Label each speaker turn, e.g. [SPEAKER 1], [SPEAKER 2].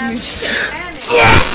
[SPEAKER 1] huge.
[SPEAKER 2] Yeah.